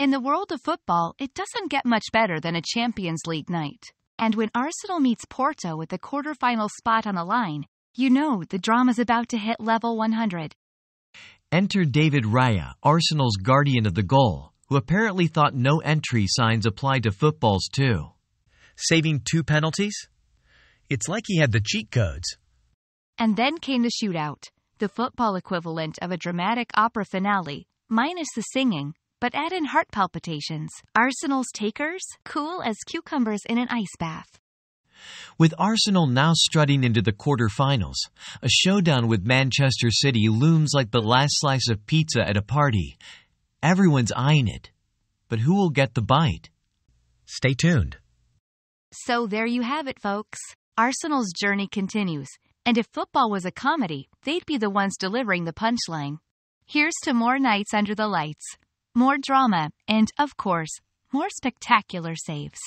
In the world of football, it doesn't get much better than a Champions League night. And when Arsenal meets Porto with the quarterfinal spot on the line, you know the drama's about to hit level 100. Enter David Raya, Arsenal's guardian of the goal, who apparently thought no entry signs applied to footballs too. Saving two penalties? It's like he had the cheat codes. And then came the shootout, the football equivalent of a dramatic opera finale, minus the singing, but add in heart palpitations. Arsenal's takers, cool as cucumbers in an ice bath. With Arsenal now strutting into the quarterfinals, a showdown with Manchester City looms like the last slice of pizza at a party. Everyone's eyeing it. But who will get the bite? Stay tuned. So there you have it, folks. Arsenal's journey continues. And if football was a comedy, they'd be the ones delivering the punchline. Here's to more nights under the lights, more drama, and, of course, more spectacular saves.